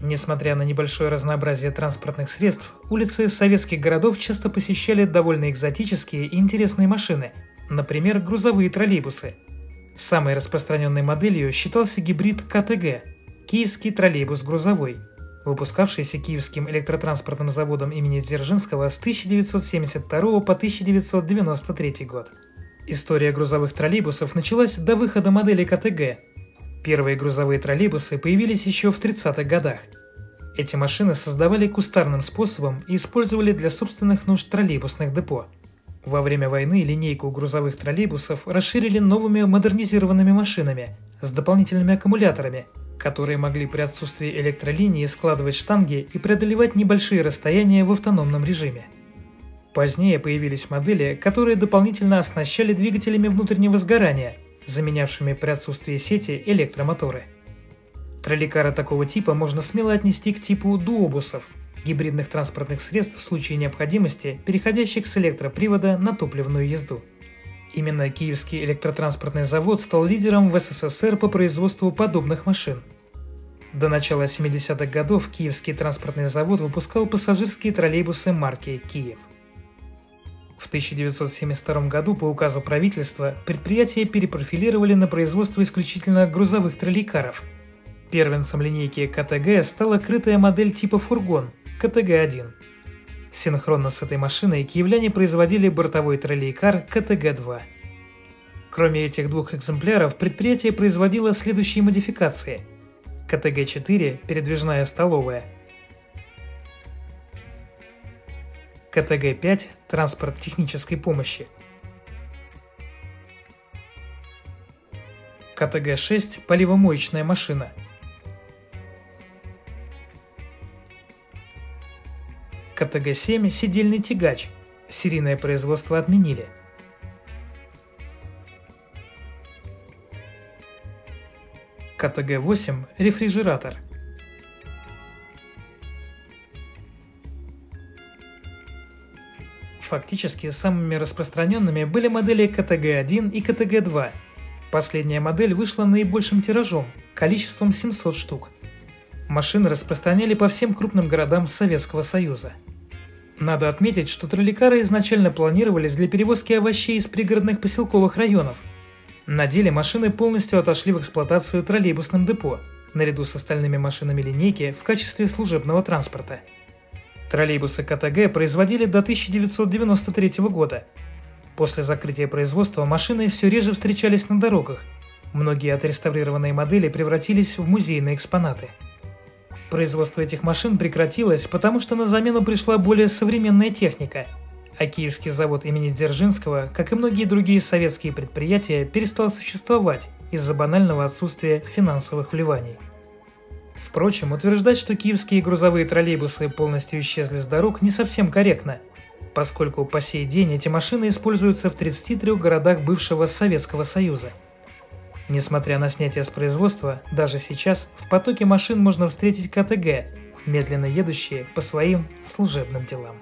Несмотря на небольшое разнообразие транспортных средств, улицы советских городов часто посещали довольно экзотические и интересные машины, например, грузовые троллейбусы. Самой распространенной моделью считался гибрид КТГ – Киевский троллейбус грузовой, выпускавшийся Киевским электротранспортным заводом имени Дзержинского с 1972 по 1993 год. История грузовых троллейбусов началась до выхода модели КТГ. Первые грузовые троллейбусы появились еще в 30-х годах. Эти машины создавали кустарным способом и использовали для собственных нужд троллейбусных депо. Во время войны линейку грузовых троллейбусов расширили новыми модернизированными машинами с дополнительными аккумуляторами – которые могли при отсутствии электролинии складывать штанги и преодолевать небольшие расстояния в автономном режиме. Позднее появились модели, которые дополнительно оснащали двигателями внутреннего сгорания, заменявшими при отсутствии сети электромоторы. Троллейкары такого типа можно смело отнести к типу дуобусов – гибридных транспортных средств в случае необходимости, переходящих с электропривода на топливную езду – Именно Киевский электротранспортный завод стал лидером в СССР по производству подобных машин. До начала 70-х годов Киевский транспортный завод выпускал пассажирские троллейбусы марки «Киев». В 1972 году по указу правительства предприятие перепрофилировали на производство исключительно грузовых троллейкаров. Первенцем линейки КТГ стала крытая модель типа фургон КТГ-1 – Синхронно с этой машиной киевляне производили бортовой троллейкар КТГ-2. Кроме этих двух экземпляров, предприятие производило следующие модификации. КТГ-4 – передвижная столовая. КТГ-5 – транспорт технической помощи. КТГ-6 – поливомоечная машина – КТГ-7 – сидельный тягач. Серийное производство отменили. КТГ-8 – рефрижератор. Фактически самыми распространенными были модели КТГ-1 и КТГ-2. Последняя модель вышла наибольшим тиражом – количеством 700 штук. Машины распространяли по всем крупным городам Советского Союза – надо отметить, что троллейкары изначально планировались для перевозки овощей из пригородных поселковых районов. На деле машины полностью отошли в эксплуатацию троллейбусным депо, наряду с остальными машинами линейки в качестве служебного транспорта. Троллейбусы КТГ производили до 1993 года. После закрытия производства машины все реже встречались на дорогах. Многие отреставрированные модели превратились в музейные экспонаты – Производство этих машин прекратилось, потому что на замену пришла более современная техника, а Киевский завод имени Дзержинского, как и многие другие советские предприятия, перестал существовать из-за банального отсутствия финансовых вливаний. Впрочем, утверждать, что киевские грузовые троллейбусы полностью исчезли с дорог, не совсем корректно, поскольку по сей день эти машины используются в 33 городах бывшего Советского Союза – Несмотря на снятие с производства, даже сейчас в потоке машин можно встретить КТГ, медленно едущие по своим служебным делам.